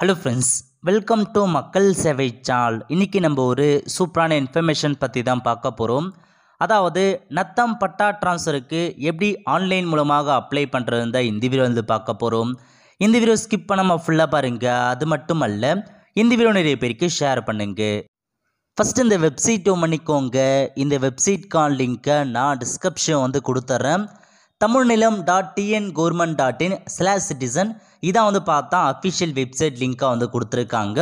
Hello friends welcome to மக்கள் சேவை சால் இன்றைக்கி நம்ம ஒரு சூப்பரான இன்ஃபர்மேஷன் பற்றி தான் பார்க்க போகிறோம் அதாவது நத்தம் பட்டா ட்ரான்ஸ்ஃபருக்கு எப்படி ஆன்லைன் மூலமாக அப்ளை பண்ணுறது தான் இந்த வீடியோ வந்து பார்க்க போகிறோம் இந்த வீடியோ ஸ்கிப் பண்ணாமல் ஃபுல்லாக பாருங்கள் அது மட்டும் அல்ல இந்த வீடியோ நிறைய பேருக்கு ஷேர் பண்ணுங்க. ஃபஸ்ட் இந்த வெப்சைட் பண்ணிக்கோங்க. இந்த வெப்சைட்கான லிங்க்கை நான் டிஸ்கிரிப்ஷன் வந்து கொடுத்துட்றேன் Tamilnilam dot TN government dot in slash citizen இதான் வந்து பார்த்தா அஃபிஷியல் வெப்சைட் லிங்காக வந்து கொடுத்துருக்காங்க.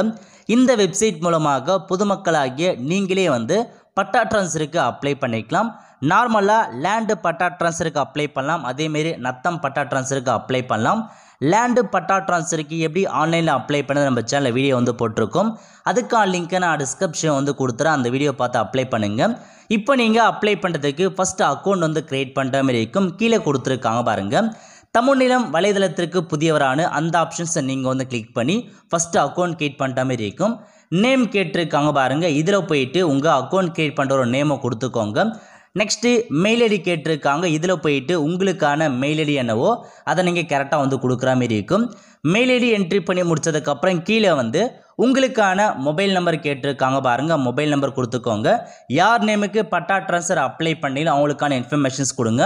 இந்த வெப்சைட் மூலமாக பொதுமக்களாகிய நீங்களே வந்து பட்டா ட்ரான்ஸ்ஃபருக்கு அப்ளை பண்ணிக்கலாம். நார்மலாக லேண்டு பட்டா ட்ரான்ஸ்ஃபருக்கு அப்ளை பண்ணலாம். அதேமாரி நத்தம் பட்டா ட்ரான்ஸ்ஃபருக்கு அப்ளை பண்ணலாம். லேண்டு பட்டா ட்ரான்ஸ்ஃபருக்கு எப்படி ஆன்லைனில் அப்ளை பண்ணது நம்ம சேனலில் வீடியோ வந்து போட்டிருக்கோம். அதுக்கான லிங்க்கை நான் டிஸ்கிரிப்ஷன் வந்து கொடுத்துறேன். அந்த வீடியோ பார்த்து அப்ளை பண்ணுங்கள் இப்போ நீங்கள் அப்ளை பண்ணுறதுக்கு ஃபஸ்ட்டு அக்கௌண்ட் வந்து க்ரியேட் பண்ணுற மாதிரி இருக்கும். கீழே கொடுத்துருக்காங்க பாருங்கள் தமிழ்நிலம் வலைதளத்திற்கு புதியவரான அந்த ஆப்ஷன்ஸை நீங்கள் வந்து கிளிக் பண்ணி ஃபஸ்ட்டு அக்கௌண்ட் க்ரியேட் பண்ணுற மாதிரி இருக்கும். நேம் கேட்டிருக்காங்க பாருங்கள் இதில் போயிட்டு உங்கள் அக்கௌண்ட் க்ரியேட் பண்ணுற ஒரு நேமை கொடுத்துக்கோங்க. நெக்ஸ்ட்டு மெயில் ஐடி கேட்டிருக்காங்க. இதில் போயிட்டு உங்களுக்கான மெயில் ஐடி என்னவோ அதை நீங்கள் கரெக்டாக வந்து கொடுக்குற மாரி இருக்கும். மெயில் ஐடி என்ட்ரி பண்ணி முடிச்சதுக்கப்புறம் கீழே வந்து உங்களுக்கான மொபைல் நம்பர் கேட்டிருக்காங்க பாருங்கள் மொபைல் நம்பர் கொடுத்துக்கோங்க. யார் நேமுக்கு பட்டா ட்ரான்ஸ்ஃபர் அப்ளை பண்ணி அவங்களுக்கான இன்ஃபர்மேஷன்ஸ் கொடுங்க.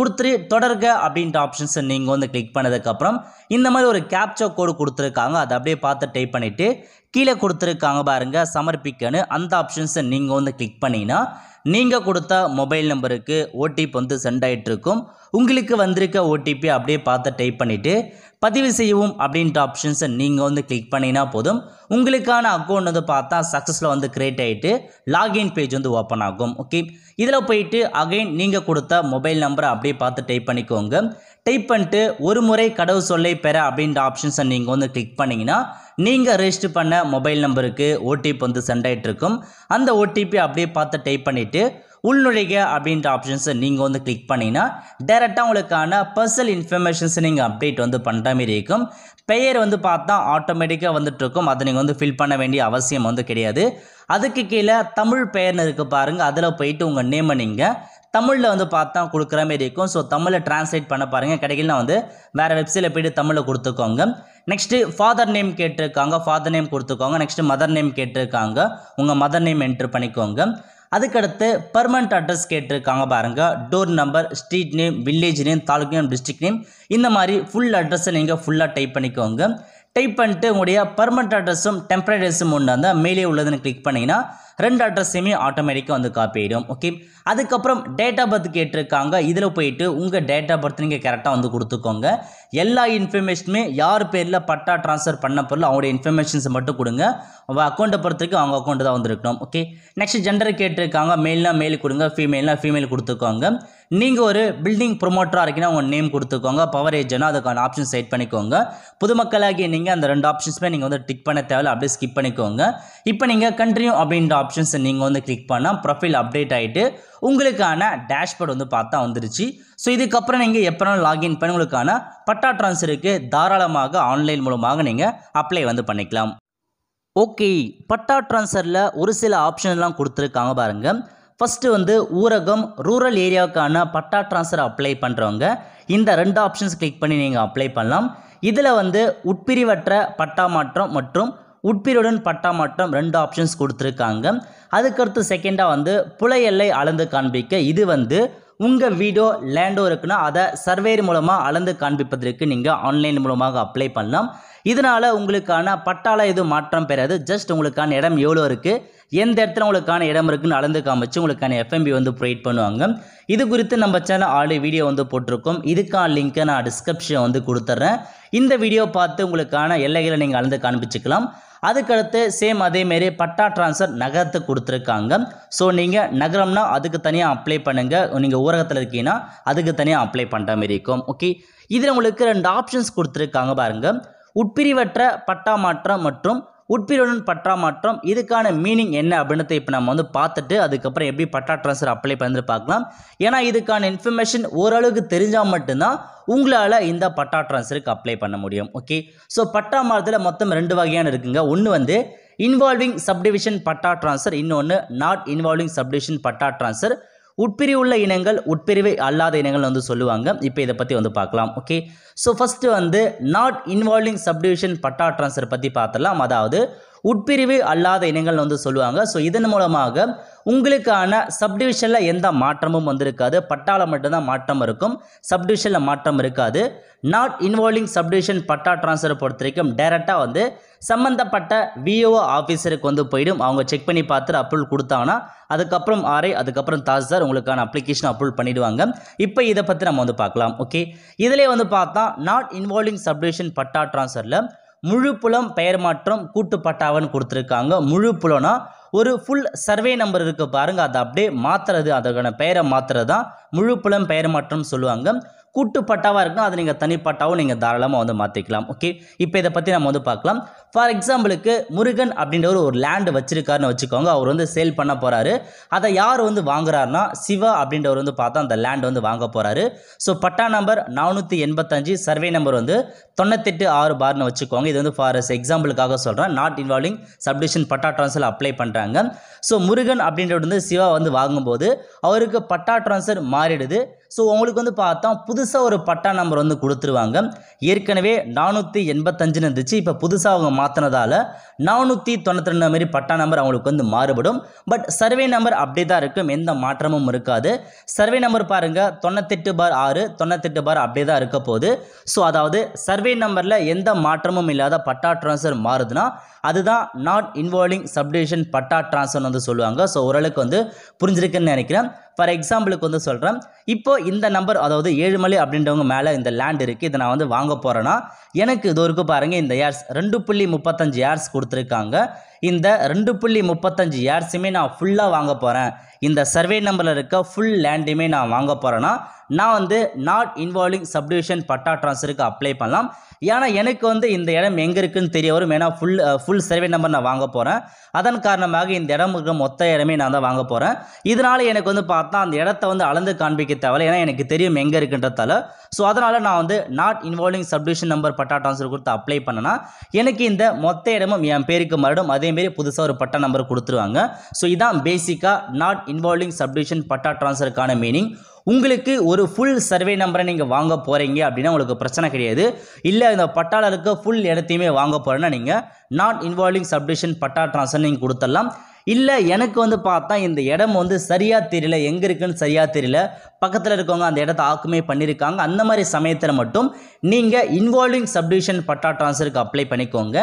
கொடுத்துட்டு தொடர்க அப்படின்ற ஆப்ஷன்ஸை நீங்கள் வந்து கிளிக் பண்ணதுக்கப்புறம் இந்த மாதிரி ஒரு கேப்சா கோடு கொடுத்துருக்காங்க. அதை அப்படியே பார்த்து டைப் பண்ணிவிட்டு கீழே கொடுத்துருக்காங்க பாருங்கள் சமர்ப்பிக்கன்னு. அந்த ஆப்ஷன்ஸை நீங்கள் வந்து கிளிக் பண்ணிங்கன்னா நீங்கள் கொடுத்த மொபைல் நம்பருக்கு ஓடிபி வந்து சென்ட் ஆகிட்டுருக்கும் உங்களுக்கு வந்திருக்க ஓடிபி அப்படியே பார்த்து டைப் பண்ணிவிட்டு பதிவு செய்யவும் அப்படின்ற ஆப்ஷன்ஸை நீங்கள் வந்து கிளிக் பண்ணினா போதும். உங்களுக்கான அக்கௌண்ட் வந்து பார்த்தா சக்ஸஸில் வந்து க்ரியேட் ஆகிட்டு லாகின் பேஜ் வந்து ஓப்பன் ஆகும். ஓகே இதில் போயிட்டு அகைன் நீங்கள் கொடுத்த மொபைல் நம்பரை அப்படியே பார்த்து டைப் பண்ணிக்கோங்க. டைப் பண்ணிட்டு ஒரு முறை கடவு சொல்லை பெற அப்படின்ற ஆப்ஷன்ஸை நீங்கள் வந்து கிளிக் பண்ணிங்கன்னா நீங்கள் ரெஜிஸ்டர் பண்ண மொபைல் நம்பருக்கு ஓடிபி வந்து சென்ட் ஆகிட்டு இருக்கும் அந்த ஓடிபி அப்படியே பார்த்து டைப் பண்ணிவிட்டு உள்நுழைக அப்படின்ற ஆப்ஷன்ஸை நீங்கள் வந்து கிளிக் பண்ணிங்கன்னா டேரெக்டாக உங்களுக்கான பர்சனல் இன்ஃபர்மேஷன்ஸை நீங்கள் அப்டேட் வந்து பண்ணுற மாதிரி இருக்கும். பெயர் வந்து பார்த்தா ஆட்டோமேட்டிக்காக வந்துட்டு இருக்கும். அதை நீங்கள் வந்து ஃபில் பண்ண வேண்டிய அவசியம் வந்து கிடையாது. அதுக்கு கீழே தமிழ் பெயர்னு இருக்குது பாருங்கள் அதில் போயிட்டு உங்கள் நேமை நீங்கள் தமிழில் வந்து பார்த்தா கொடுக்குற மாதிரி இருக்கும். ஸோ தமிழில் டிரான்ஸ்லேட் பண்ண பாருங்கள் கிடைக்கலனா வந்து வேறு வெப்சைட்டில் போய்ட்டு தமிழில் கொடுத்துக்கோங்க. நெக்ஸ்ட்டு ஃபாதர் நேம் கேட்டிருக்காங்க. ஃபாதர் நேம் கொடுத்துக்கோங்க. நெக்ஸ்ட்டு மதர் நேம் கேட்டிருக்காங்க. உங்கள் மதர் நேம் என்ட்ரு பண்ணிக்கோங்க. அதுக்கடுத்து பர்மனண்ட் அட்ரஸ் கேட்டிருக்காங்க பாருங்கள் door number street name village name taluk name district name இந்த மாதிரி ஃபுல் அட்ரஸை நீங்கள் ஃபுல்லாக டைப் பண்ணிக்கோங்க. டைப் பண்ணிட்டு உங்களுடைய பர்மனண்ட் அட்ரஸும் டெம்பரரி அட்ரஸும் ஒன்று இருந்தால் மேலே உள்ளதுன்னு கிளிக் பண்ணிங்கன்னா ரெண்டு அட்ரஸையுமே ஆட்டோமேட்டிக்காக வந்து காப்பி ஆகிடும் ஓகே அதுக்கப்புறம் டேட் ஆஃப் பர்த் கேட்டிருக்காங்க. இதில் போயிட்டு உங்கள் டேட் ஆஃப் பர்த் நீங்கள் கரெக்டாக வந்து கொடுத்துக்கோங்க. எல்லா இன்ஃபர்மேஷனுமே யார் பேரில் பட்டா ட்ரான்ஸ்ஃபர் பண்ண பொருள் அவங்களுடைய இன்ஃபர்மேஷன்ஸை மட்டும் கொடுங்க. அவங்க அக்கௌண்ட்டை பொறுத்தவரைக்கும் அவங்க அக்கௌண்ட்டு தான் வந்துருக்கணும் ஓகே நெக்ஸ்ட் ஜெண்டர் கேட்டிருக்காங்க. மேல்னா மேல் கொடுங்க ஃபீமேல்னா ஃபீமேல் கொடுத்துக்கோங்க. நீங்கள் ஒரு பில்டிங் ப்ரொமோட்டராக இருக்கீங்கன்னா உங்கள் நேம் கொடுத்துக்கோங்க பவர் ஏஜென்ட்னா அதுக்கான ஆப்ஷன் செட் பண்ணிக்கோங்க. பொதுமக்களாகிய நீங்கள் அந்த ரெண்டு ஆப்ஷன்ஸுமே நீங்கள் வந்து டிக் பண்ண தேவையில்ல அப்படியே ஸ்கிப் பண்ணிக்கோங்க. இப்போ நீங்கள் கண்டினியூ அப்படின்ற ஆப்ஷன்ஸை நீங்கள் வந்து கிளிக் பண்ணால் ப்ரொஃபைல் அப்டேட் ஆகிட்டு உங்களுக்கான டேஷ்போர்ட் வந்து பார்த்தா வந்துருச்சு. ஸோ இதுக்கப்புறம் நீங்கள் எப்போனாலும் லாகின் பண்ணி உங்களுக்கான பட்டா ட்ரான்ஸ்ஃபருக்கு தாராளமாக ஆன்லைன் மூலமாக நீங்கள் அப்ளை வந்து பண்ணிக்கலாம். ஓகே பட்டா ட்ரான்ஸ்ஃபரில் ஒரு சில ஆப்ஷன்லாம் கொடுத்துருக்காங்க பாருங்கள் ஃபஸ்ட்டு வந்து ஊரகம் ரூரல் ஏரியாவுக்கான பட்டா ட்ரான்ஸ்ஃபர் அப்ளை பண்ணுறவங்க இந்த ரெண்டு ஆப்ஷன்ஸ் கிளிக் பண்ணி நீங்கள் அப்ளை பண்ணலாம். இதில் வந்து உட்பிரிவற்ற பட்டா மாற்றம் மற்றும் உட்பிரிவுடன் பட்டா மாற்றம் ரெண்டு ஆப்ஷன்ஸ் கொடுத்துருக்காங்க. அதுக்கடுத்து செகண்டாக வந்து புல எல்லை அளந்து காண்பிக்க இது வந்து உங்கள் வீடோ லேண்டோ இருக்குன்னா அதை சர்வேர் மூலமாக அளந்து காண்பிப்பதற்கு நீங்கள் ஆன்லைன் மூலமாக அப்ளை பண்ணலாம். இதனால் உங்களுக்கான பட்டால எதுவும் மாற்றம் பெறாது. ஜஸ்ட் உங்களுக்கான இடம் எவ்வளோ இருக்குது எந்த இடத்துல உங்களுக்கான இடம் இருக்குன்னு அளந்து காமிச்சு உங்களுக்கான எஃப்எம்பி வந்து ப்ரொவைட் பண்ணுவாங்க. இது குறித்து நம்ம சேனல் ஆல்ரெடி வீடியோ வந்து போட்டிருக்கோம். இதுக்கான லிங்க்கை நான் டிஸ்கிரிப்ஷன் வந்து கொடுத்துட்றேன் இந்த வீடியோ பார்த்து உங்களுக்கான எல்லைகளை நீங்கள் அளந்து காண்பிச்சுக்கலாம். அதுக்கடுத்து சேம் அதேமாரி பட்டா ட்ரான்ஸ்ஃபர் நகரத்துக்கு கொடுத்துருக்காங்க. ஸோ நீங்கள் நகரம்னா அதுக்கு தனியாக அப்ளை பண்ணுங்கள் நீங்கள் ஊரகத்தில் இருக்கீங்கன்னா அதுக்கு தனியாக அப்ளை பண்ணுற மாரி இருக்கும். ஓகே இதில் உங்களுக்கு ரெண்டு ஆப்ஷன்ஸ் கொடுத்துருக்காங்க பாருங்கள் உட்பிரிவற்ற பட்டா மாற்றம் மற்றும் உட்பிரிவுடன் பட்டா மாற்றம் இதுக்கான மீனிங் என்ன அப்படின்றத இப்போ நம்ம வந்து பார்த்துட்டு அதுக்கப்புறம் எப்படி பட்டா ட்ரான்ஸ்ஃபர் அப்ளை பண்ணி பார்க்கலாம். ஏன்னா இதுக்கான இன்ஃபர்மேஷன் ஓரளவுக்கு தெரிஞ்சால் மட்டும்தான் உங்களால் இந்த பட்டா ட்ரான்ஸ்ஃபருக்கு அப்ளை பண்ண முடியும். ஓகே ஸோ பட்டா மாற்றத்தில் மொத்தம் ரெண்டு வகையான இருக்குங்க. ஒன்று வந்து இன்வால்விங் சப்டிவிஷன் பட்டா ட்ரான்ஸ்ஃபர் இன்னொன்று not involving subdivision patta transfer உட்பிரிவுள்ள இனங்கள் உட்பிரிவை அல்லாத இனங்கள் வந்து சொல்லுவாங்க. இப்போ இதை பற்றி வந்து பார்க்கலாம் ஓகே ஸோ ஃபஸ்ட்டு வந்து not involving subdivision patta transfer பற்றி பார்த்தலாம் அதாவது உட்பிரிவு அல்லாத இனங்கள் வந்து சொல்லுவாங்க. ஸோ இதன் மூலமாக உங்களுக்கான சப்டிவிஷனில் எந்த மாற்றமும் வந்திருக்காது. பட்டால மட்டும்தான் மாற்றம் இருக்கும். சப்டிவிஷனில் மாற்றம் இருக்காது. Not involving subdivision patta transfer பொறுத்த வரைக்கும் டைரெக்டாக வந்து சம்மந்தப்பட்ட விஓஓ ஆஃபீஸருக்கு வந்து போயிடும். அவங்க செக் பண்ணி பார்த்துட்டு அப்ரூவல் கொடுத்தாங்கன்னா அதுக்கப்புறம் ஆர்ஐ அதுக்கப்புறம் தாசில்தார் உங்களுக்கான அப்ளிகேஷன் அப்ரூவல் பண்ணிடுவாங்க. இப்போ இதை பற்றி நம்ம வந்து பார்க்கலாம். ஓகே இதிலே வந்து பார்த்தா நாட் இன்வால்விங் சப்டிவிஷன் பட்டா ட்ரான்ஸ்ஃபரில் முழு புலம் பெயர் மாற்றம் கூட்டுப்பட்டாவன்னு கொடுத்துருக்காங்க. முழு புலம்னா ஒரு ஃபுல் சர்வே நம்பர் இருக்குது பாருங்கள் அதை அப்படியே மாற்றுறது அதற்கான பெயரை மாற்றுறது தான் முழு புலம் பெயர் மாற்றம் சொல்லுவாங்க. கூட்டு பட்டாவாக இருக்கும் அதை நீங்கள் தனிப்பட்டாவும் நீங்கள் தாராளமாக வந்து மாற்றிக்கலாம் ஓகே இப்போ இதை பற்றி நம்ம வந்து பார்க்கலாம். ஃபார் எக்ஸாம்பிளுக்கு முருகன் அப்படின்றவர் ஒரு லேண்டு வச்சிருக்காருன்னு வச்சுக்கோங்க அவர் வந்து சேல் பண்ண போகிறாரு அதை யார் வந்து வாங்குறாருன்னா சிவா அப்படின்றவர் வந்து பார்த்தா அந்த லேண்ட் வந்து வாங்க போகிறாரு ஸோ பட்டா நம்பர் நானூற்றி எண்பத்தஞ்சு சர்வே நம்பர் வந்து தொண்ணூத்தெட்டு ஆறு பார்னு வச்சுக்கோங்க. இது வந்து ஃபார் எக்ஸாம்பிளுக்காக சொல்கிறேன் not involving subdivision patta transfer apply பண்ணுறாங்க ஸோ முருகன் அப்படின்றவர் வந்து சிவா வந்து வாங்கும்போது அவருக்கு பட்டா ட்ரான்ஸ்ஃபர் மாறிடுது. ஸோ உங்களுக்கு வந்து பார்த்தா புதுசாக ஒரு பட்டா நம்பர் வந்து கொடுத்துருவாங்க. ஏற்கனவே நானூற்றி எண்பத்தஞ்சுன்னு இருந்துச்சு. இப்போ புதுசாக அவங்க மாற்றினதால் நானூற்றி தொண்ணூற்றி ரெண்டு மாதிரி பட்டா நம்பர் அவங்களுக்கு வந்து மாறுபடும். பட் சர்வே நம்பர் அப்படி தான் இருக்கும். எந்த மாற்றமும் இருக்காது. சர்வே நம்பர் பாருங்கள் தொண்ணூத்தெட்டு பார் ஆறு தொண்ணூத்தெட்டு பார் அப்படியே தான் இருக்க போகுது. ஸோ அதாவது சர்வே நம்பரில் எந்த மாற்றமும் இல்லாத பட்டா ட்ரான்ஸ்ஃபர் மாறுதுன்னா அதுதான் not involving subdivision patta transfer வந்து சொல்லுவாங்க. ஸோ ஓரளவுக்கு வந்து புரிஞ்சிருக்குன்னு நினைக்கிறேன். ஃபார் எக்ஸாம்பிளுக்கு வந்து சொல்கிறேன் இப்போ இந்த நம்பர் அதாவது ஏழுமலை அப்படின்றவங்க மேலே இந்த லேண்ட் இருக்குது இதை நான் வந்து வாங்க போகிறேன்னா எனக்கு இது வரைக்கும் பாருங்கள் இந்த ஏர்ஸ் ரெண்டு புள்ளி முப்பத்தஞ்சு ஏர்ஸ் கொடுத்துருக்காங்க. இந்த ரெண்டு புள்ளி முப்பத்தஞ்சு ஏர்ஸுமே நான் ஃபுல்லாக வாங்க போகிறேன் இந்த சர்வே நம்பரில் இருக்க ஃபுல் லேண்டையுமே நான் வாங்க போகிறேன்னா நான் வந்து நாட் இன்வால்விங் சப்டிவிஷன் பட்டா ட்ரான்ஸ்ஃபருக்கு அப்ளை பண்ணலாம். ஏன்னா எனக்கு வந்து இந்த இடம் எங்கே இருக்குதுன்னு தெரிய வரும். ஏன்னா ஃபுல் ஃபுல் சர்வே நம்பர் நான் வாங்க போகிறேன் அதன் காரணமாக இந்த இடம் இருக்கிற மொத்த இடமே நான் தான் வாங்க போகிறேன் இதனால் எனக்கு வந்து பார்த்தா அந்த இடத்த வந்து அளந்து காண்பிக்க தேவை ஏன்னா எனக்கு தெரியும் எங்கே இருக்குன்றதால. ஸோ அதனால் நான் வந்து not involving subdivision number patta transfer கொடுத்து அப்ளை பண்ணனா எனக்கு இந்த மொத்த இடமும் என் பேருக்கு மறுடும் அதேமாரி புதுசாக ஒரு பட்டா நம்பர் கொடுத்துருவாங்க. ஸோ இதான் பேசிக்காக நாட் இன்வால்விங் சப்டிவிஷன் பட்டா ட்ரான்ஸ்ஃபருக்கான மீனிங் உங்களுக்கு ஒரு ஃபுல் சர்வே நம்பரை நீங்கள் வாங்க போகிறீங்க அப்படின்னா உங்களுக்கு பிரச்சனை கிடையாது. இல்லை இந்த பட்டால இருக்க ஃபுல் இடத்தையுமே வாங்க போகிறேன்னா நீங்கள் not involving subdivision patta transfer நீங்கள் கொடுத்துடலாம். இல்லை எனக்கு வந்து பார்த்தா இந்த இடம் வந்து சரியாக தெரியல எங்கே இருக்குன்னு சரியாக தெரியல பக்கத்தில் இருக்கவங்க அந்த இடத்த ஆக்குமே பண்ணியிருக்காங்க அந்த மாதிரி சமயத்தில் மட்டும் நீங்கள் இன்வால்விங் சப்டிவிஷன் பட்டா ட்ரான்ஸ்ஃபருக்கு அப்ளை பண்ணிக்கோங்க.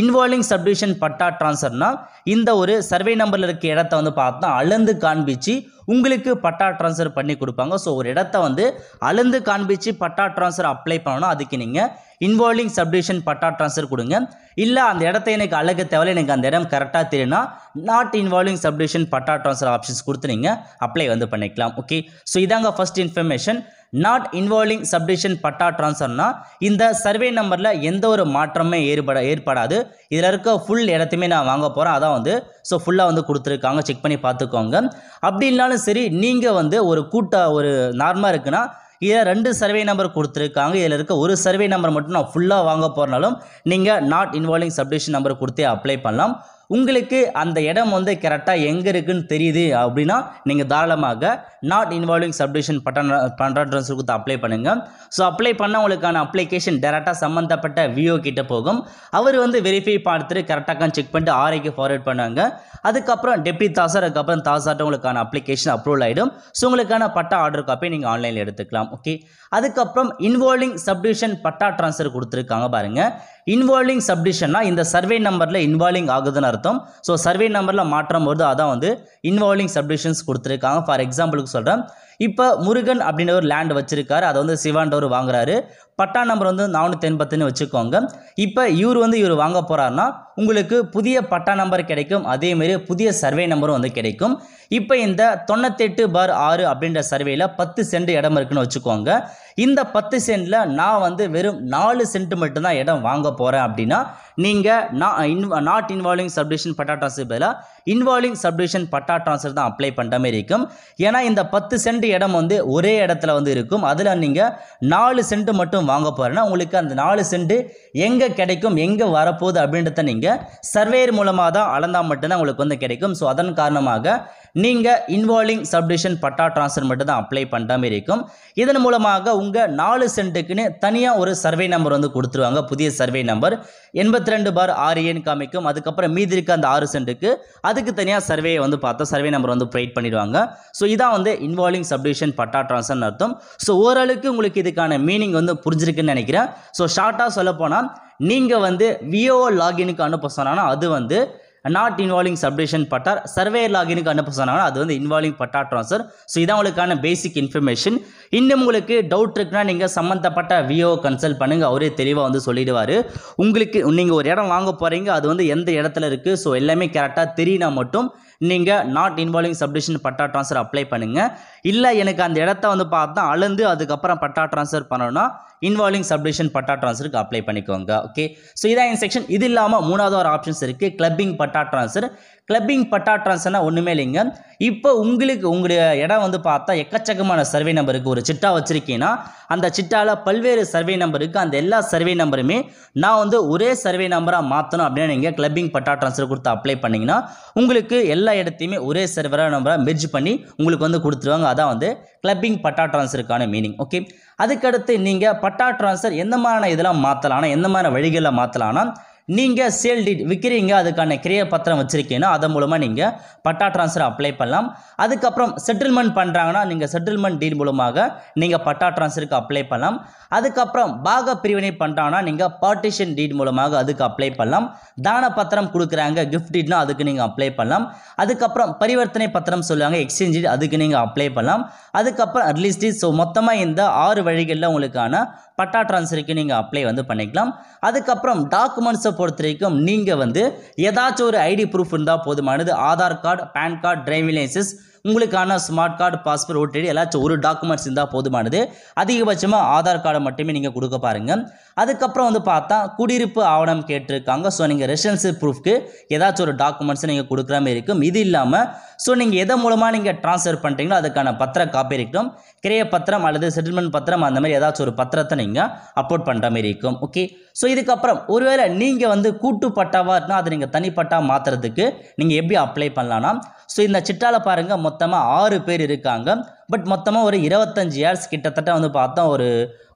இன்வால்விங் சப்டிவிஷன் பட்டா ட்ரான்ஸ்ஃபர்னால் இந்த ஒரு சர்வே நம்பரில் இருக்க இடத்த வந்து பார்த்தா அளந்து காண்பிச்சு உங்களுக்கு பட்டா ட்ரான்ஸ்ஃபர் பண்ணி கொடுப்பாங்க. ஸோ ஒரு இடத்த வந்து அழுந்து காண்பிச்சு பட்டா ட்ரான்ஸ்ஃபர் அப்ளை பண்ணணும் அதுக்கு நீங்கள் இன்வால்விங் சப்டிவிஷன் பட்டா ட்ரான்ஸ்ஃபர் கொடுங்க. இல்லை அந்த இடத்த எனக்கு அழகு தேவையில்ல எனக்கு அந்த இடம் கரெக்டாக தெரியும்னா not involving subdivision patta transfer options கொடுத்து நீங்கள் அப்ளை வந்து பண்ணிக்கலாம் ஓகே ஸோ இதாங்க first information not involving subdivision patta ட்ரான்ஸ்ஃபர்னா இந்த சர்வே நம்பரில் எந்த ஒரு மாற்றமே ஏற்பட ஏற்படாது. இதில் இருக்க ஃபுல் இடத்தையுமே நான் வாங்க போகிறேன் அதான் வந்து ஸோ ஃபுல்லாக வந்து கொடுத்துருக்காங்க செக் பண்ணி பார்த்துக்கோங்க. அப்படி இல்லைனாலும் சரி நீங்கள் வந்து ஒரு கூட்ட ஒரு நார்மலாக இருக்குன்னா இதில் ரெண்டு சர்வே நம்பர் கொடுத்துருக்காங்க. இதில் இருக்க ஒரு சர்வே நம்பர் மட்டும் நான் ஃபுல்லாக வாங்க போகிறனாலும் நீங்கள் நாட் இன்வால்விங் சப்டிஷன் நம்பர் கொடுத்தே அப்ளை பண்ணலாம். உங்களுக்கு அந்த இடம் வந்து கரெக்டாக எங்கே இருக்குதுன்னு தெரியுது அப்படின்னா நீங்கள் தாராளமாக நாட் இன்வால்விங் சப்டிஷன் பட்டன் பண்ற கொடுத்து அப்ளை பண்ணுங்கள் ஸோ அப்ளை பண்ண உங்களுக்கான அப்ளிகேஷன் டேரெக்டாக சம்மந்தப்பட்ட விஓ கிட்ட போகும். அவர் வந்து வெரிஃபை பார்த்துட்டு கரெக்டாக செக் பண்ணிட்டு ஆரைக்கு ஃபார்வர்ட் பண்ணுவாங்க. அதுக்கப்புறம் டெப்டி தாசர் அதுக்கப்புறம் தாசாட்ட உங்களுக்கான அப்ளிகேஷன் அப்ரூவல் ஆகிடும் ஸோ உங்களுக்கான பட்டா ஆர்டர் காப்பி நீங்கள் ஆன்லைனில் எடுத்துக்கலாம் ஓகே அதுக்கப்புறம் இன்வால்விங் சப்டிஷன் பட்டா ட்ரான்ஸ்ஃபர் கொடுத்துருக்காங்க பாருங்கள் இன்வால்விங் சப்டிஷன்னா இந்த சர்வே நம்பரில் இன்வால்விங் ஆகுதுன்னு அர்த்தம். ஸோ சர்வே நம்பரில் மாற்றம் வருது. அதான் வந்து இன்வால்விங் சப்டிஷன்ஸ் கொடுத்துருக்காங்க. ஃபார் எக்ஸாம்பிளுக்கு சொல்கிறேன் இப்போ முருகன் அப்படின்ற ஒரு லேண்ட் வச்சுருக்காரு. அதை வந்து சிவான்றவர் வாங்குறாரு. பட்டா நம்பர் வந்து நானூற்றி எண்பத்துன்னு வச்சுக்கோங்க. இப்போ இவர் வந்து இவர் வாங்க போகிறாருன்னா உங்களுக்கு புதிய பட்டா நம்பர் கிடைக்கும். அதேமாரி புதிய சர்வே நம்பரும் வந்து கிடைக்கும். இப்போ இந்த தொண்ணூத்தெட்டு பார் ஆறு அப்படின்ற சர்வேயில் பத்து சென்ட் இடம் இருக்குன்னு வச்சுக்கோங்க. இந்த பத்து சென்டில் நான் வந்து வெறும் நாலு சென்ட் மட்டும்தான் இடம் வாங்க போகிறேன் அப்படின்னா நீங்கள் நான் இன்வா not involving subdivision patta transfer பதிலாக இன்வால்விங் சப்டிஷன் பட்டா ட்ரான்ஸ்ஃபர் தான் அப்ளை பண்ணுற மாதிரி இருக்கும். ஏன்னா இந்த பத்து சென்ட் இடம் வந்து ஒரே இடத்துல வந்து இருக்கும். அதில் நீங்கள் நாலு சென்ட் மட்டும் வாங்க போகிறேன்னா உங்களுக்கு அந்த நாலு சென்ட் எங்கே கிடைக்கும் எங்கே வரப்போகுது அப்படின்றத நீங்கள் சர்வேயர் மூலமாக தான் அளந்தால் மட்டும்தான் உங்களுக்கு வந்து கிடைக்கும். ஸோ அதன் காரணமாக நீங்கள் இன்வால்விங் சப்டிஷன் பட்டா ட்ரான்ஸ்ஃபர் மட்டும் தான் அப்ளை பண்ணுற மாதிரி இருக்கும். இதன் மூலமாக உங்கள் நாலு சென்ட்டுக்குன்னு தனியாக ஒரு சர்வே நம்பர் வந்து கொடுத்துருவாங்க. புதிய சர்வே நம்பர் எண்பத்தி ரெண்டு பார் ஆறு ஏன்னு காமிக்கும். அதுக்கப்புறம் மீதி இருக்க அந்த ஆறு சென்ட்டுக்கு அதுக்கு தனியாக சர்வே வந்து பார்த்தா சர்வே நம்பர் வந்து ப்ரொவைட் பண்ணிடுவாங்க. ஸோ இதான் வந்து இன்வால்விங் சப்டிஷன் பட்டா ட்ரான்ஸ்ஃபர்னு அர்த்தம். ஸோ ஓரளவுக்கு உங்களுக்கு இதுக்கான மீனிங் வந்து புரிஞ்சிருக்குன்னு நினைக்கிறேன். ஸோ ஷார்ட்டாக சொல்லப்போனால் நீங்கள் வந்து விஓ லாகினுக்கு அனுப்ப சொன்னாங்கன்னா அது வந்து நாட் இன்வால்விங் சப்டிஷன் பட்டார் சர்வே லாகினுக்கு அனுப்ப சொன்னாங்கன்னா அது வந்து இன்வால்விங் பட்டா ட்ரான்ஸ்ஃபர் ஸோ இதான் உங்களுக்கான பேசிக் இன்ஃபர்மேஷன் இன்னும் உங்களுக்கு டவுட் இருக்குன்னா நீங்கள் சம்மந்தப்பட்ட விஓ கன்சல்ட் பண்ணுங்கள் அவரே தெளிவாக வந்து சொல்லிடுவார். உங்களுக்கு நீங்கள் ஒரு இடம் வாங்க போகிறீங்க அது வந்து எந்த இடத்துல இருக்குது ஸோ எல்லாமே கரெக்டாக தெரியினா மட்டும் நீங்கள் not involving subdivision patta transfer apply பண்ணுங்கள் இல்லை எனக்கு அந்த இடத்த வந்து பார்த்தா அழுந்து அதுக்கப்புறம் பட்டா ட்ரான்ஸ்ஃபர் பண்ணணும்னா இன்வால்விங் சப்டிஷன் பட்டா ட்ரான்ஸ்ஃபருக்கு அப்ளை பண்ணிக்கோங்க ஓகே ஸோ இதான் என் செக்ஷன் இது இல்லாமல் மூணாவது ஒரு ஆப்ஷன்ஸ் இருக்குது clubbing patta transfer clubbing patta ட்ரான்ஸ்ஃபர்னா ஒன்றுமே இல்லைங்க. இப்போ உங்களுக்கு உங்களுடைய இடம் வந்து பார்த்தா எக்கச்சக்கமான சர்வே நம்பருக்கு ஒரு சிட்டா வச்சுருக்கீங்கன்னா அந்த சிட்டாவில் பல்வேறு சர்வே நம்பருக்கு அந்த எல்லா சர்வே நம்பருமே நான் வந்து ஒரே சர்வே நம்பராக மாற்றணும் அப்படின்னு நீங்கள் கிளப்பிங் பட்டா ட்ரான்ஸ்ஃபர் கொடுத்து அப்ளை பண்ணிங்கன்னா உங்களுக்கு எல்லா இடத்தையுமே ஒரே சர்வராக நம்பராக மெர்ஜ் பண்ணி உங்களுக்கு வந்து கொடுத்துருவாங்க. அதான் வந்து கிளப்பிங் பட்டா ட்ரான்ஸ்ஃபருக்கான மீனிங் ஓகே அதுக்கடுத்து நீங்கள் பட்டா ட்ரான்ஸ்ஃபர் எந்த மாதிரியான இதெல்லாம் மாற்றலாம்னா எந்த மாதிரி வழிகளில் மாற்றலாம்னா நீங்கள் சேல் டீட் விற்கிறீங்க அதுக்கான கிரிய பத்திரம் வச்சுருக்கீங்கன்னா அதன் மூலமாக நீங்கள் பட்டா ட்ரான்ஸ்ஃபர் அப்ளை பண்ணலாம். அதுக்கப்புறம் செட்டில்மெண்ட் பண்ணுறாங்கன்னா நீங்கள் செட்டில்மெண்ட் டீட் மூலமாக நீங்கள் பட்டா ட்ரான்ஸ்ஃபருக்கு அப்ளை பண்ணலாம். அதுக்கப்புறம் பாக பிரிவினை பண்ணுறாங்கன்னா நீங்கள் பார்ட்டிஷன் டீட் மூலமாக அதுக்கு அப்ளை பண்ணலாம். தான பத்திரம் கொடுக்குறாங்க கிஃப்ட் டீட்னா அதுக்கு நீங்கள் அப்ளை பண்ணலாம். அதுக்கப்புறம் பரிவர்த்தனை பத்திரம் சொல்லுவாங்க எக்ஸ்சேஞ்ச் டீட் அதுக்கு நீங்கள் அப்ளை பண்ணலாம். அதுக்கப்புறம் ரிலீஸ் டீட் ஸோ மொத்தமாக இந்த ஆறு வழிகளில் உங்களுக்கான பட்டா டிரான்ஸ்ஃபருக்கு நீங்கள் அப்ளை வந்து பண்ணிக்கலாம். அதுக்கப்புறம் டாக்குமெண்ட்ஸை பொறுத்த வரைக்கும் நீங்கள் வந்து ஏதாச்சும் ஒரு ஐடி ப்ரூஃப் இருந்தால் போதுமானது. Aadhaar card PAN card driving licence உங்களுக்கான ஸ்மார்ட் கார்டு பாஸ்போர்ட் ஓடிடி ஏதாச்சும் ஒரு டாக்குமெண்ட்ஸ் இருந்தால் போதுமானது. அதிகபட்சமாக ஆதார் கார்டை மட்டுமே நீங்கள் கொடுக்க பாருங்கள் அதுக்கப்புறம் வந்து பார்த்தா குடியிருப்பு ஆவணம் கேட்டிருக்காங்க. ஸோ நீங்கள் ரெசிடென்சி ப்ரூஃப்க்கு ஏதாச்சும் ஒரு டாக்குமெண்ட்ஸ் நீங்கள் கொடுக்குற மாதிரி இருக்கும். இது இல்லாமல் ஸோ நீங்கள் எதை மூலமாக நீங்கள் ட்ரான்ஸ்ஃபர் பண்ணுறீங்களோ அதுக்கான பத்திர காப்பி இருக்கும். கிரைய பத்திரம் அல்லது செட்டில்மெண்ட் பத்திரம் அந்த மாதிரி ஏதாச்சும் ஒரு பத்திரத்தை நீங்கள் அப்லோட் பண்ணுற மாதிரி இருக்கும். ஓகே ஸோ இதுக்கப்புறம் ஒருவேளை நீங்கள் வந்து கூட்டு பட்டாவாக இருந்தால் அதை நீங்கள் தனிப்பட்டா மாற்றுறதுக்கு நீங்கள் எப்படி அப்ளை பண்ணலாம்னா ஸோ இந்த சிட்டாவில் பாருங்கள் மொத்தமாக ஆறு பேர் இருக்காங்க. பட் மொத்தமாக ஒரு இருபத்தஞ்சி இயர்ஸ் கிட்டத்தட்ட வந்து பார்த்தா ஒரு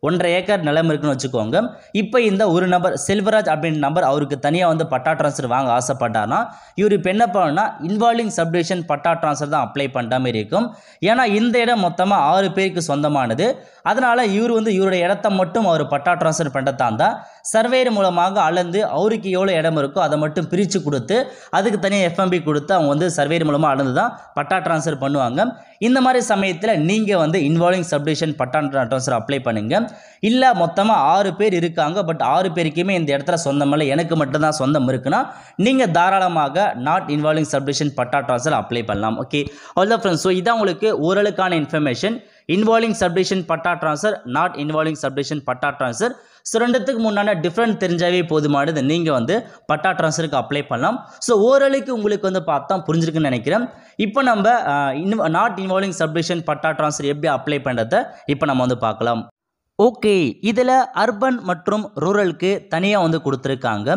ஒன்றரை ஏக்கர் நிலம் இருக்குன்னு வச்சுக்கோங்க. இப்போ இந்த ஒரு நபர் செல்வராஜ் அப்படின்ற நபர் அவருக்கு தனியாக வந்து பட்டா ட்ரான்ஸ்ஃபர் வாங்க ஆசைப்பட்டார்னா இவர் இப்போ என்ன பண்ணணும்னா இன்வால்விங் சப்டிவிஷன் பட்டா ட்ரான்ஸ்ஃபர் தான் அப்ளை பண்ணுற மாதிரி இருக்கும். ஏன்னா இந்த இடம் மொத்தமாக ஆறு பேருக்கு சொந்தமானது. அதனால் இவர் வந்து இவருடைய இடத்த மட்டும் அவர் பட்டா ட்ரான்ஸ்ஃபர் பண்ணுறதா இருந்தால் சர்வேயர் மூலமாக அளந்து அவருக்கு எவ்வளோ இடம் இருக்கோ அதை மட்டும் பிரித்து கொடுத்து அதுக்கு தனியாக எஃப்எம்பி கொடுத்து அவங்க வந்து சர்வேயர் மூலமாக அளந்து தான் பட்டா ட்ரான்ஸ்ஃபர் பண்ணுவாங்க. இந்த மாதிரி சமயத்தில் நீங்கள் வந்து involving subdivision patta transfer apply பண்ணுங்கள் இல்லை மொத்தமாக ஆறு பேர் இருக்காங்க பட் ஆறு பேருக்குமே இந்த இடத்துல சொந்தமில்லை எனக்கு மட்டும்தான் சொந்தம் இருக்குன்னா நீங்கள் தாராளமாக not involving subdivision patta transfer apply பண்ணலாம். ஓகே அவ்வளோ ஃப்ரெண்ட்ஸ் ஸோ இதான் உங்களுக்கு ஓரளவுக்கான information involving subdivision patta transfer not involving subdivision patta transfer so ரெண்டுத்துக்கு முன்னாடி டிஃப்ரெண்ட் தெரிஞ்சாவே போதுமானது. நீங்கள் வந்து பட்டா ட்ரான்ஸ்ஃபருக்கு அப்ளை பண்ணலாம். ஸோ ஓரளவுக்கு உங்களுக்கு வந்து பார்த்தா புரிஞ்சிருக்குன்னு நினைக்கிறேன். இப்போ நம்ம not involving submission patta transfer எப்படி அப்ளை பண்ணுறத இப்போ நம்ம வந்து பார்க்கலாம். ஓகே இதில் அர்பன் மற்றும் ரூரலுக்கு தனியாக வந்து கொடுத்துருக்காங்க.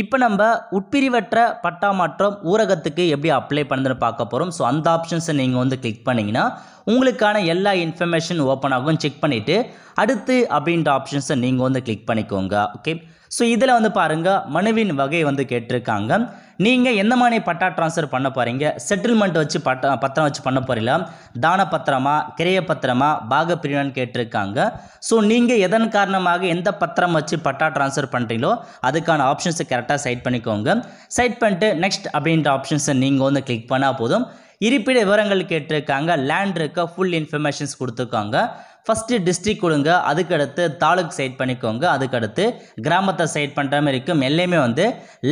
இப்போ நம்ம உட்பிரிவற்ற பட்டா மாற்றம் ஊரகத்துக்கு எப்படி அப்ளை பண்ணுதுன்னு பார்க்க போகிறோம் ஸோ அந்த ஆப்ஷன்ஸை நீங்கள் வந்து கிளிக் பண்ணிங்கன்னா உங்களுக்கான எல்லா இன்ஃபர்மேஷன் ஓப்பன் ஆகும். செக் பண்ணிவிட்டு அடுத்து அப்படின்ற ஆப்ஷன்ஸை நீங்கள் வந்து கிளிக் பண்ணிக்கோங்க. ஓகே ஸோ இதில் வந்து பாருங்கள் மனுவின் வகை வந்து கேட்டிருக்காங்க. நீங்கள் எந்த மாதிரி பட்டா ட்ரான்ஸ்ஃபர் பண்ண போகிறீங்க செட்டில்மெண்ட் வச்சு பட்டா பத்திரம் வச்சு பண்ண போகிறீங்களா தான பத்திரமா கிரைய பத்திரமா பாக பிரிவினு கேட்டிருக்காங்க. ஸோ நீங்கள் எதன் காரணமாக எந்த பத்திரம் வச்சு பட்டா ட்ரான்ஸ்ஃபர் பண்ணுறீங்களோ அதுக்கான ஆப்ஷன்ஸை கரெக்டாக சைட் பண்ணிக்கோங்க. சைட் பண்ணிட்டு நெக்ஸ்ட் அப்படின்ற ஆப்ஷன்ஸை நீங்கள் வந்து கிளிக் பண்ணால் போதும். இருப்பிட விவரங்கள் கேட்டிருக்காங்க. லேண்ட் இருக்க ஃபுல் இன்ஃபர்மேஷன்ஸ் கொடுத்துருக்காங்க. ஃபஸ்ட்டு டிஸ்ட்ரிக் கொடுங்க அதுக்கடுத்து தாலுக் சைட் பண்ணிக்கோங்க அதுக்கடுத்து கிராமத்தை சைட் பண்ணுற மாதிரி இருக்கும். எல்லாமே வந்து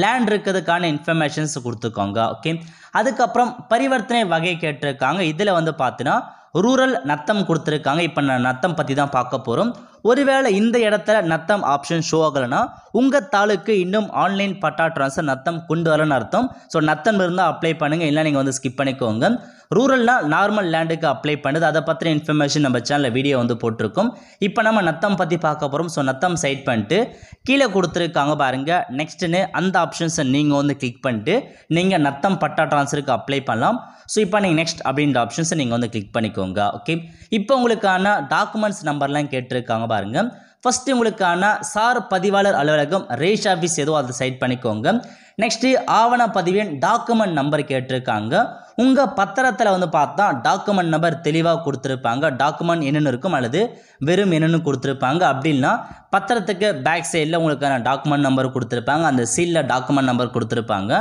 லேண்ட் இருக்கிறதுக்கான இன்ஃபர்மேஷன்ஸ் கொடுத்துக்கோங்க ஓகே அதுக்கப்புறம் பரிவர்த்தனை வகை கேட்டிருக்காங்க. இதில் வந்து பார்த்தீங்கன்னா ரூரல் நத்தம் கொடுத்துருக்காங்க. இப்போ நான் நத்தம் பற்றி தான் பார்க்க போகிறோம் ஒருவேளை இந்த இடத்துல நத்தம் ஆப்ஷன் ஷோ ஆகலைன்னா உங்கள் தாளுக்கு இன்னும் ஆன்லைன் பட்டா ட்ரான்ஸ்ஃபர் நத்தம் கொண்டு வரலன்னு அர்த்தம். ஸோ நத்தம் இருந்தால் அப்ளை பண்ணுங்கள் இல்லை நீங்கள் வந்து ஸ்கிப் பண்ணிக்கோங்க. ரூரல்னால் நார்மல் லேண்டுக்கு அப்ளை பண்ணுது. அதை பற்றின இன்ஃபர்மேஷன் நம்ம சேனலில் வீடியோ வந்து போட்டிருக்கோம். இப்போ நம்ம நத்தம் பற்றி பார்க்க போகிறோம் ஸோ நத்தம் சைட் பண்ணிட்டு கீழே கொடுத்துருக்காங்க பாருங்கள் நெக்ஸ்ட்டுன்னு அந்த ஆப்ஷன்ஸை நீங்கள் வந்து கிளிக் பண்ணிட்டு நீங்கள் நத்தம் பட்டா ட்ரான்ஸ்ஃபருக்கு அப்ளை பண்ணலாம். ஸோ இப்போ நீங்கள் நெக்ஸ்ட் அப்படின்ற ஆப்ஷன்ஸை நீங்கள் வந்து கிளிக் பண்ணிக்கோங்க ஓகே இப்போ உங்களுக்கான டாக்குமெண்ட்ஸ் நம்பர்லாம் கேட்டிருக்காங்க பாருங்கள் ஃபஸ்ட்டு உங்களுக்கான சார் பதிவாளர் அலுவலகம் ரேஷ் ஆஃபீஸ் ஏதோ அதை சைட் பண்ணிக்கோங்க. நெக்ஸ்ட்டு ஆவண பதிவின் டாக்குமெண்ட் நம்பர் கேட்டிருக்காங்க. உங்கள் பத்திரத்தில் வந்து பார்த்தா டாக்குமெண்ட் நம்பர் தெளிவாக கொடுத்துருப்பாங்க. டாக்குமெண்ட் என்னென்னு இருக்கும் அல்லது வெறும் என்னென்னு கொடுத்துருப்பாங்க. அப்படின்னா பத்திரத்துக்கு பேக் சைடில் உங்களுக்கான டாக்குமெண்ட் நம்பர் கொடுத்துருப்பாங்க. அந்த சீலில் டாக்குமெண்ட் நம்பர் கொடுத்துருப்பாங்க.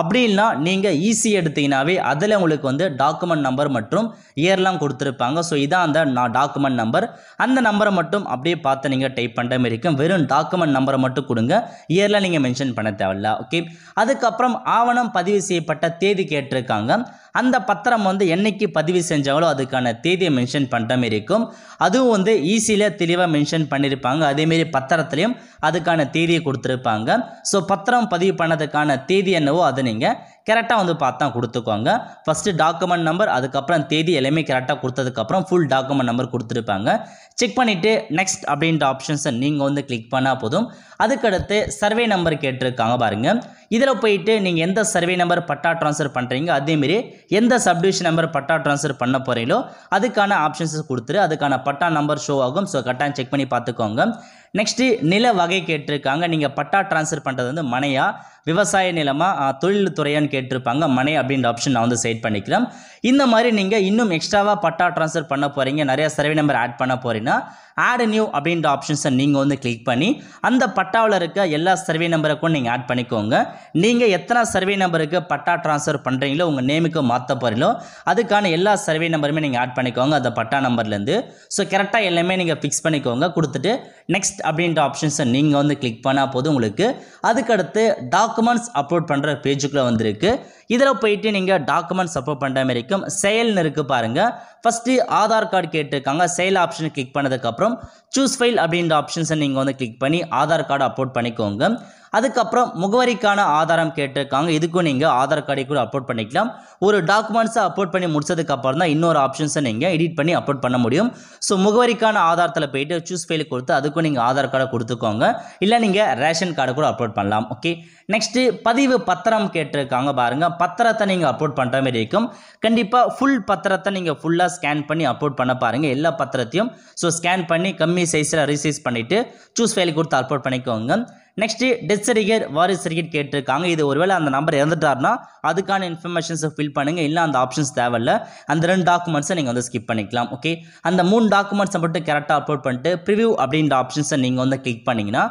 அப்படி இல்லைனா நீங்கள் ஈஸி எடுத்தீங்கன்னாவே அதில் உங்களுக்கு வந்து டாக்குமெண்ட் நம்பர் மற்றும் இயர்லாம் கொடுத்துருப்பாங்க. ஸோ இதான் அந்த நான் டாக்குமெண்ட் நம்பர் அந்த நம்பரை மட்டும் அப்படியே பார்த்து நீங்கள் டைப் பண்ணுற மாதிரி இருக்கும். வெறும் டாக்குமெண்ட் நம்பரை மட்டும் கொடுங்க. இயரில் நீங்கள் மென்ஷன் பண்ண தேவையில்ல. ஓகே அதுக்கப்புறம் ஆவணம் பதிவு செய்யப்பட்ட தேதி கேட்டிருக்காங்க. அந்த பத்திரம் வந்து என்னைக்கு பதிவு செஞ்சாங்களோ அதுக்கான தேதியை மென்ஷன் பண்ணுற மாரி இருக்கும். அதுவும் வந்து ஈஸியில் தெளிவாக மென்ஷன் பண்ணியிருப்பாங்க அதேமாரி பத்திரத்துலேயும் அதுக்கான தேதியை கொடுத்துருப்பாங்க. ஸோ பத்திரம் பதிவு பண்ணதுக்கான தேதி என்னவோ அதை நீங்கள் கரெக்டாக வந்து பார்த்தா கொடுத்துக்கோங்க. ஃபஸ்ட்டு டாக்குமெண்ட் நம்பர் அதுக்கப்புறம் தேதி எல்லாமே கரெக்டாக கொடுத்ததுக்கப்புறம் ஃபுல் டாக்குமெண்ட் நம்பர் கொடுத்துருப்பாங்க. செக் பண்ணிவிட்டு நெக்ஸ்ட் அப்படின்ற ஆப்ஷன்ஸை நீங்கள் வந்து கிளிக் பண்ணால் போதும். அதுக்கடுத்து சர்வே நம்பர் கேட்டிருக்காங்க பாருங்கள் இதில் போயிட்டு நீங்கள் எந்த சர்வே நம்பர் பட்டா ட்ரான்ஸ்ஃபர் பண்ணுறீங்க அதேமாரி எந்த சப்டிவிஷன் நம்பர் பட்டா ட்ரான்ஸ்ஃபர் பண்ண போகிறீங்களோ அதுக்கான ஆப்ஷன்ஸ் கொடுத்துரு அதுக்கான பட்டா நம்பர் ஷோ ஆகும். ஸோ கரெக்டாக செக் பண்ணி பார்த்துக்கோங்க. நெக்ஸ்ட்டு நில வகை கேட்டிருக்காங்க. நீங்கள் பட்டா ட்ரான்ஸ்ஃபர் பண்ணுறது வந்து மனையா விவசாய நிலமாக தொழில் துறையான்னு கேட்டிருப்பாங்க. மனை அப்படின்ற ஆப்ஷன் நான் வந்து செட் பண்ணிக்கலாம் இந்த மாதிரி நீங்கள் இன்னும் எக்ஸ்ட்ராவாக பட்டா ட்ரான்ஸ்ஃபர் பண்ண போகிறீங்க நிறையா சர்வே நம்பர் ஆட் பண்ண போகிறீங்கன்னா ஆட் நியூ அப்படின்ற ஆப்ஷன்ஸை நீங்கள் வந்து கிளிக் பண்ணி அந்த பட்டாவில் இருக்க எல்லா சர்வே நம்பருக்கும் நீங்கள் ஆட் பண்ணிக்கோங்க. நீங்கள் எத்தனை சர்வே நம்பருக்கு பட்டா ட்ரான்ஸ்ஃபர் பண்ணுறீங்களோ உங்கள் நேமுக்கு மாற்ற போகிறீங்களோ அதுக்கான எல்லா சர்வே நம்பருமே நீங்கள் ஆட் பண்ணிக்கோங்க. அந்த பட்டா நம்பர்லேருந்து ஸோ கரெக்டாக எல்லாமே நீங்கள் ஃபிக்ஸ் பண்ணிக்கோங்க. கொடுத்துட்டு நெக்ஸ்ட் அப்படின்ற ஆப்ஷன்ஸை நீங்கள் வந்து கிளிக் பண்ணால் போதும் உங்களுக்கு. அதுக்கடுத்து டாக்குமெண்ட்ஸ் அப்லோட் பண்ணுற பேஜுக்குள்ளே வந்திருக்கு. இதில் போயிட்டு நீங்கள் டாக்குமெண்ட்ஸ் அப்லோட் பண்ணுற மாதிரி செயல்னு இருக்குது பாருங்கள் ஃபஸ்ட்டு ஆதார் கார்டு கேட்டிருக்காங்க. செயல் ஆப்ஷன் கிளிக் பண்ணதுக்கப்புறம் சூஸ் ஃபைல் அப்படின்ற ஆப்ஷன்ஸை நீங்கள் வந்து கிளிக் பண்ணி ஆதார் கார்டு அப்லோட் பண்ணிக்கோங்க. அதுக்கப்புறம் முகவரிக்கான ஆதாரம் கேட்டிருக்காங்க. இதுக்கும் நீங்கள் ஆதார் கார்டை கூட அப்லோட் பண்ணிக்கலாம். ஒரு டாக்குமெண்ட்ஸை அப்லோட் பண்ணி முடிச்சதுக்கு அப்புறம் தான் இன்னொரு ஆப்ஷன்ஸை நீங்கள் எடிட் பண்ணி அப்லோட் பண்ண முடியும். ஸோ முகவரிக்கான ஆதாரத்தில் போயிட்டு சூஸ் ஃபைல் கொடுத்து அதுக்கும் நீங்கள் ஆதார் கார்டை கொடுத்துக்கோங்க. இல்லை நீங்கள் ரேஷன் கார்டு கூட அப்லோட் பண்ணலாம். ஓகே நெக்ஸ்ட்டு பதிவு பத்திரம் கேட்டிருக்காங்க பாருங்கள் பத்திரத்தை நீங்கள் அப்லோட் பண்ணுற மாதிரி இருக்கும். கண்டிப்பாக ஃபுல் பத்திரத்தை நீங்கள் ஃபுல்லாக ஸ்கேன் பண்ணி அப்லோட் பண்ண பாருங்கள் எல்லா பத்திரத்தையும். ஸோ ஸ்கேன் பண்ணி கம்மி சைஸில் ரீசைஸ் பண்ணிவிட்டு சூஸ் ஃபைல் கொடுத்து அப்லோட் பண்ணிக்கோங்க. நெக்ஸ்ட்டு டெத் சர்டிஃபிகேட் வாரிஸ் சர்டிஃபிகேட் கேட்டிருக்காங்க. இது ஒருவேளை அந்த நம்பர் இறந்துட்டாருன்னா அதுக்கான இன்ஃபர்மேஷன்ஸை ஃபில் பண்ணுங்கள் இல்லை அந்த ஆப்ஷன்ஸ் தேவையில்ல. அந்த ரெண்டு டாக்குமெண்ட்ஸை நீங்கள் வந்து ஸ்கிப் பண்ணிக்கலாம் ஓகே அந்த மூணு டாக்குமெண்ட்ஸை மட்டும் கரெக்டாக அப்லோட் பண்ணிட்டு ப்ரிவ்யூ அப்படின்ற ஆப்ஷன்ஸை நீங்கள் வந்து கிளிக் பண்ணிங்கன்னா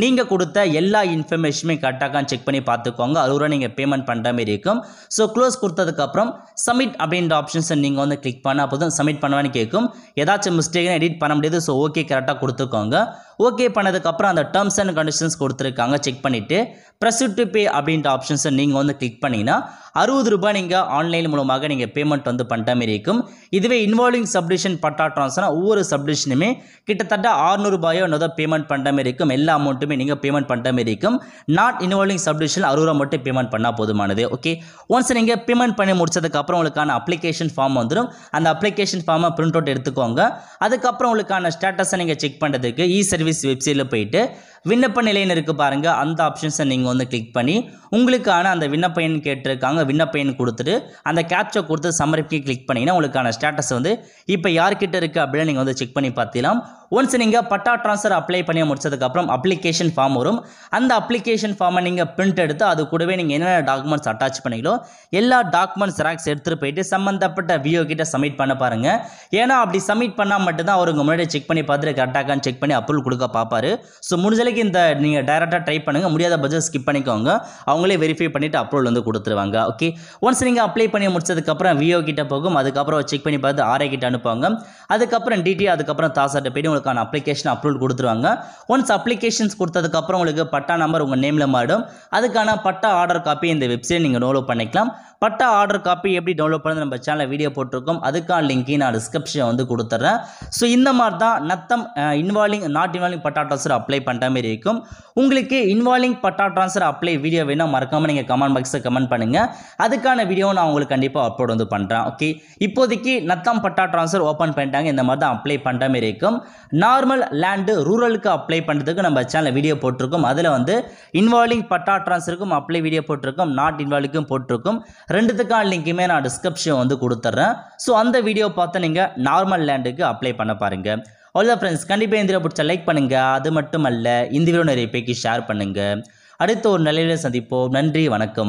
நீங்கள் கொடுத்த எல்லா இன்ஃபர்மேஷனுமே கரெக்டாக செக் பண்ணி பார்த்துக்கோங்க. அறுபது நீங்கள் பேமெண்ட் பண்ணுற மாதிரி இருக்கும். ஸோ க்ளோஸ் கொடுத்ததுக்கப்புறம் சப்மிட் அப்படின்ற ஆப்ஷன்ஸை நீங்கள் வந்து கிளிக் பண்ணால் போதும். சப்மிட் பண்ணுவான்னு கேட்கும் ஏதாச்சும் மிஸ்டேக்னு எடிட் பண்ண முடியாது. ஸோ ஓகே கரெக்டாக கொடுத்துக்கோங்க. ஓகே பண்ணதுக்கப்புறம் அந்த டேர்ம்ஸ் அண்ட் கண்டிஷன்ஸ் கொடுத்துருக்காங்க. செக் பண்ணிவிட்டு ப்ரெஸ் டு பே அப்படின்ற ஆப்ஷன்ஸை நீங்கள் வந்து கிளிக் பண்ணிங்கன்னா அறுபது ரூபாய் நீங்கள் ஆன்லைன் மூலமாக நீங்கள் பேமெண்ட் வந்து பண்ணுற மாதிரி இருக்கும். இதுவே இன்வால்விங் சப்டிஷன் பட்டா ட்ரான்ஸ்னால் ஒவ்வொரு சப்டிஷனுமே கிட்டத்தட்ட ஆறுநூறுபாயோ என்னதோ பேமெண்ட் பண்ணுற மாதிரி இருக்கும். எல்லா அமௌண்ட்டுமே நீங்கள் பேமெண்ட் பண்ணுற மாதிரி இருக்கும். நாட் இன்வால்விங் சப்டிஷன் அறுபது ரூபா மட்டும் பேமெண்ட் பண்ணால் போதுமானது. ஓகே ஒன்ஸ் நீங்கள் பேமெண்ட் பண்ணி முடிச்சதுக்கப்புறம் உங்களுக்கான அப்ளிகேஷன் ஃபார்ம் வந்துடும் அந்த அப்ளிகேஷன் ஃபார்மை பிரிண்ட் அவுட் எடுத்துக்கோங்க. அதுக்கப்புறம் உங்களுக்கான ஸ்டேட்டஸை நீங்கள் செக் பண்ணுறதுக்கு இ சர்வீஸ் வெப்சைட்டில் போயிட்டு விண்ணப்ப நிலைன்னு இருக்குது பாருங்கள் அந்த ஆப்ஷன்ஸை நீங்கள் வந்து கிளிக் பண்ணி உங்களுக்கான அந்த விண்ணப்ப எண் கேட்டிருக்காங்க. விண்ணப்ப எண் கொடுத்துட்டு அந்த கேப்சர் கொடுத்து சமர்ப்பிக்க கிளிக் பண்ணிங்கன்னா உங்களுக்கான ஸ்டேட்டஸ் வந்து இப்போ யார்கிட்ட இருக்குது அப்படின்னு நீங்கள் வந்து செக் பண்ணி பார்த்திடலாம் ஒன்ஸ் நீங்கள் பட்டா ட்ரான்ஸ்ஃபர் அப்ளை பண்ணி முடிச்சதுக்கப்புறம் அப்ளிகேஷன் ஃபார்ம் வரும். அந்த அப்ளிகேஷன் ஃபார்மை நீங்கள் பிரிண்ட் எடுத்து அது கூடவே நீங்கள் என்னென்ன டாக்குமெண்ட்ஸ் அட்டாச் பண்ணீங்களோ எல்லா டாக்குமெண்ட்ஸ் ஜெராக்ஸ் எடுத்துகிட்டு போயிட்டு சம்மந்தப்பட்ட விஓ கிட்ட சப்மிட் பண்ண பாருங்கள் ஏன்னா அப்படி சப்மிட் பண்ணால் மட்டும்தான் அவர் உங்கள் முன்னாடி செக் பண்ணி பார்த்துட்டு கரெக்டாகான்னு செக் பண்ணி அப்ரூவல் கொடுக்க பார்ப்பாரு. ஸோ முடிஞ்சளவு முடிஞ்சளவுக்கு இந்த நீங்கள் டைரெக்டாக ட்ரை பண்ணுங்கள் முடியாத பட்ஜெட் ஸ்கிப் பண்ணிக்கோங்க. அவங்களே வெரிஃபை பண்ணிவிட்டு அப்ரூவல் வந்து கொடுத்துருவாங்க. ஓகே ஒன்ஸ் நீங்கள் அப்ளை பண்ணி முடிச்சதுக்கப்புறம் விஓ கிட்ட போகும். அதுக்கப்புறம் செக் பண்ணி பார்த்து ஆர்ஐ கிட்ட அனுப்புவாங்க. அதுக்கப்புறம் டிடி அதுக்கப்புறம் தாசாட்ட போய்ட்டு உங்களுக்கான அப்ளிகேஷன் அப்ரூவல் கொடுத்துருவாங்க. ஒன்ஸ் அப்ளிகேஷன்ஸ் கொடுத்ததுக்கப்புறம் உங்களுக்கு பட்டா நம்பர் உங்கள் நேமில் மாடும் அதுக்கான பட்டா ஆர்டர் காப்பி இந்த வெப்சைட் நீங்கள் டவுன்லோட் பண்ணிக்கலாம். பட்டா ஆர்டர் காப்பி எப்படி டவுன்லோட் பண்ணி நம்ம சேனலில் வீடியோ போட்டிருக்கோம். அதுக்கான லிங்க்கையும் நான் டிஸ்கிரிப்ஷன் வந்து கொடுத்துட்றேன் ஸோ இந்த மாதிரி தான் Natham involving not involving patta transfer apply பண்ணுற மாதிரி இருக்கும். உங்களுக்கு involving patta transfer apply video வேணால் மறக்காமல் நீங்கள் கமெண்ட் பாக்ஸில் கமெண்ட் பண்ணுங்கள் அதுக்கான வீடியோ நான் உங்களுக்கு கண்டிப்பாக அப்லோட் வந்து பண்ணுறேன் ஓகே இப்போதைக்கு நத்தம் பட்டா ட்ரான்ஸ்ஃபர் ஓப்பன் பண்ணிட்டாங்க. இந்த மாதிரி தான் அப்ளை பண்ணுற மாதிரி இருக்கும். நார்மல் லேண்டு ரூரலுக்கு அப்ளை பண்ணுறதுக்கு நம்ம சேனலில் வீடியோ போட்டிருக்கோம். அதில் வந்து இன்வால்விங் பட்டா ட்ரான்ஸ்ஃபருக்கும் அப்ளை வீடியோ போட்டிருக்கோம். நாட் இன்வால்விங்கும் போட்டிருக்கும். ரெண்டுத்துக்கான லிங்க்குமே நான் டிஸ்கிரிப்ஷன் வந்து கொடுத்துட்றேன். ஸோ அந்த வீடியோ பார்த்து நீங்கள் நார்மல் லேண்டுக்கு அப்ளை பண்ண பாருங்கள் அவ்வளோ ஃப்ரெண்ட்ஸ் கண்டிப்பாக இந்த பிடிச்ச லைக் பண்ணுங்கள் அது மட்டும் அல்ல இந்த வீடியோ நிறைய பேருக்கு ஷேர் பண்ணுங்கள் அடுத்த ஒரு நிலையில சந்திப்போம். நன்றி வணக்கம்.